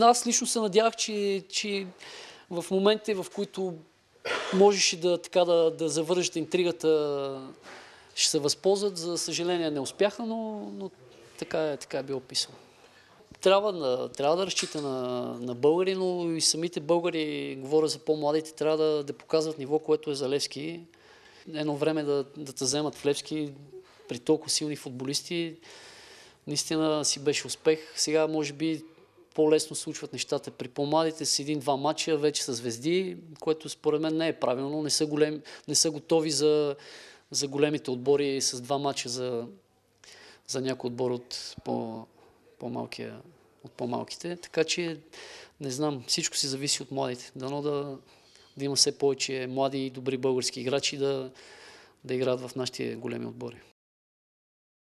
аз лично се надявах, че, че в моментите, в които можеше да, така, да, да завържат интригата, ще се възползват. За съжаление не успяха, но, но така, е, така е било писано. Трябва да, трябва да разчита на, на българи, но и самите българи, говоря за по-младите, трябва да, да показват ниво, което е за Левски. Едно време да, да те вземат в Левски при толкова силни футболисти, наистина си беше успех. Сега може би по-лесно случват нещата при по-младите с един-два матча, вече са звезди, което според мен не е правилно. Не са, голем, не са готови за, за големите отбори с два матча за, за някой отбор от по, по-малкия, от по-малките. Така че не знам, всичко си зависи от младите. Дано да, да има все повече млади и добри български играчи да, да играят в нашите големи отбори.